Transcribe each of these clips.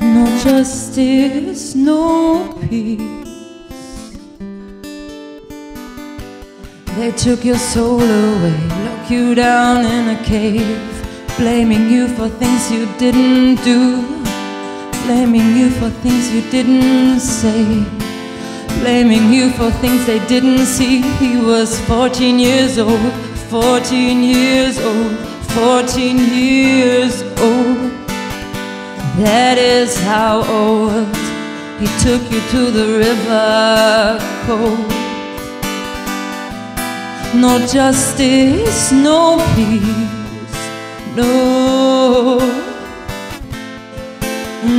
No justice, no peace. They took your soul away, Locked you down in a cave, blaming you for things you didn't do, blaming you for things you didn't say, blaming you for things they didn't see. He was 14 years old, 14 years old, 14 years old. That is how old he took you to the river cold. No justice, no peace, no.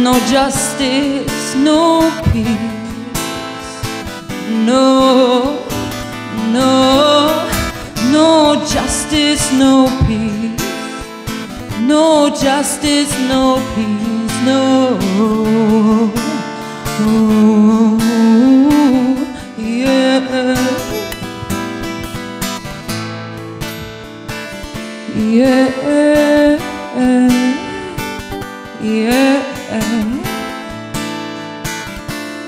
No justice, no peace, no, no, no justice, no peace, no justice, no peace, no. Oh, yeah. Yeah, yeah,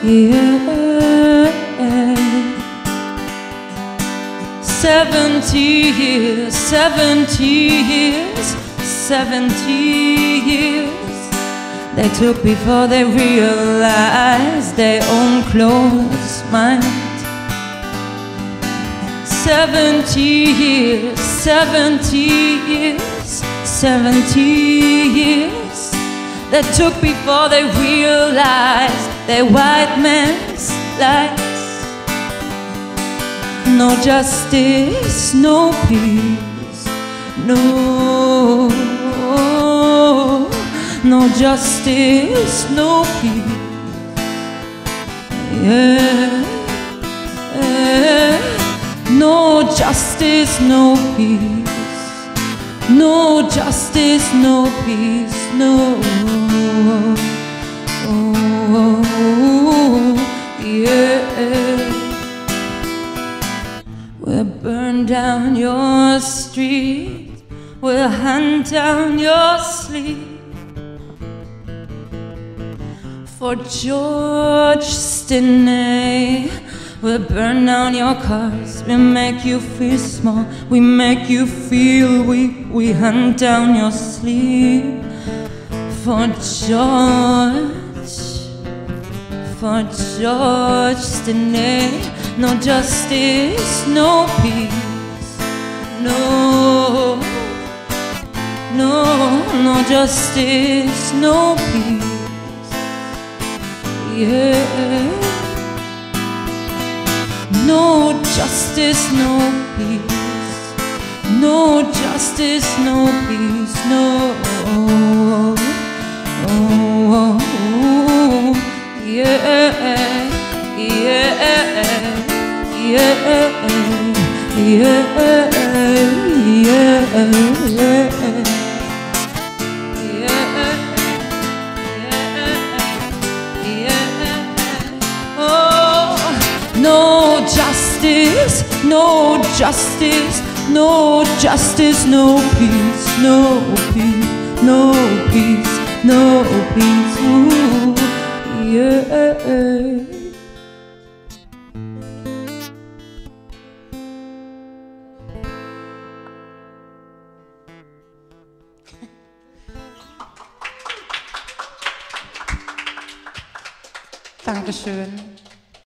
yeah. Seventy years, seventy years, seventy years. They took before they realized their own closed mind. Seventy years, seventy years, seventy years They took before they realized their white man's lies. No justice, no peace, no, no justice, no peace. Yeah. yeah. No justice, no peace. No justice, no peace, no. We'll burn down your street. We'll hunt down your sleep. For George Stinney. We'll burn down your cars, we make you feel small, we make you feel weak, we hunt down your sleep. For George, for George Stinney, no justice, no peace, no, no, no justice, no peace, yeah. No justice, no peace. No justice, no peace, no. No justice, no justice, no peace, no peace, no peace, no peace. Ooh, yeah. Dankeschön.